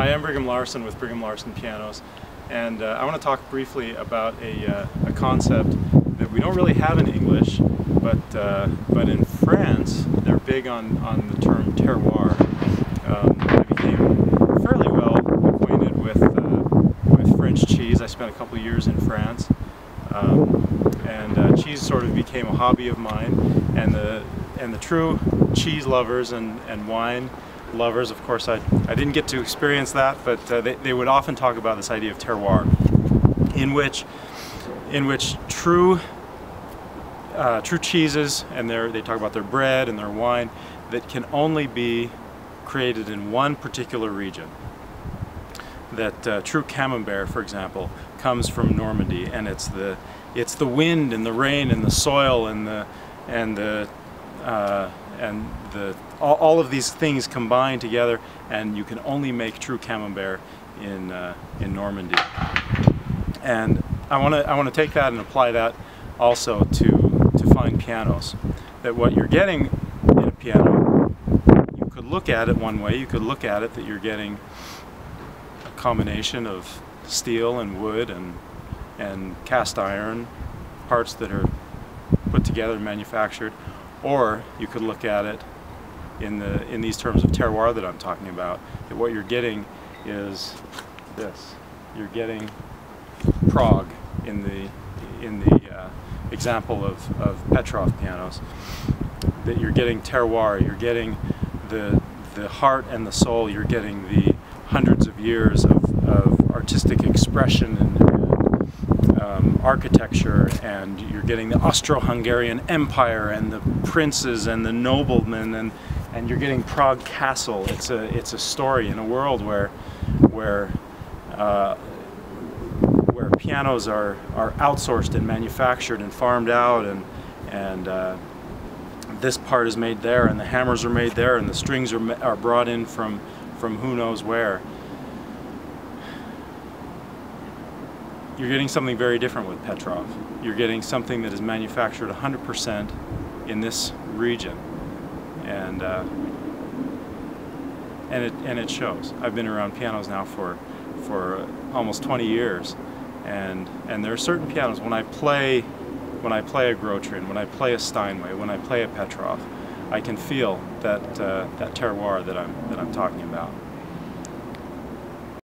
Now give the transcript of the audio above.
Hi, I'm Brigham Larson with Brigham Larson Pianos, and uh, I want to talk briefly about a, uh, a, concept that we don't really have in English, but uh, but in France they're big on, on the term terroir. Um, I became fairly well acquainted with uh, with French cheese. I spent a couple years in France, um, and uh, cheese sort of became a hobby of mine, and the and the true cheese lovers and, and wine lovers. Of course, I, I didn't get to experience that, but uh, they, they would often talk about this idea of terroir, in which, in which true, uh, true cheeses, and they talk about their bread and their wine, that can only be created in one particular region. That uh, true camembert, for example, comes from Normandy, and it's the, it's the wind and the rain and the soil and the, and the uh, and the all, all, of these things combine together and you can only make true camembert in uh, in Normandy. And I want to I want to take that and apply that also to to fine pianos. That what you're getting in a piano you could look at it one way. You could look at it that you're getting a combination of steel and wood and and cast iron parts that are put together and manufactured or you could look at it in, the, in these terms of terroir that I'm talking about, that what you're getting is this. You're getting Prague in the, in the uh, example of, of Petrof pianos. That you're getting terroir, you're getting the, the heart and the soul, you're getting the hundreds of years of, of artistic expression and, architecture and you're getting the Austro-Hungarian Empire and the princes and the noblemen and and you're getting Prague Castle. It's a it's a story in a world where where uh, where pianos are are outsourced and manufactured and farmed out and and uh, this part is made there and the hammers are made there and the strings are are brought in from from who knows where. You're getting something very different with Petrof. You're getting something that is manufactured 100% in this region. And, uh, and, it, and it shows. I've been around pianos now for, for almost 20 years. And, and there are certain pianos, when I play, when I play a Grotrian, when I play a Steinway, when I play a Petrof, I can feel that, uh, that terroir that I'm, that I'm talking about.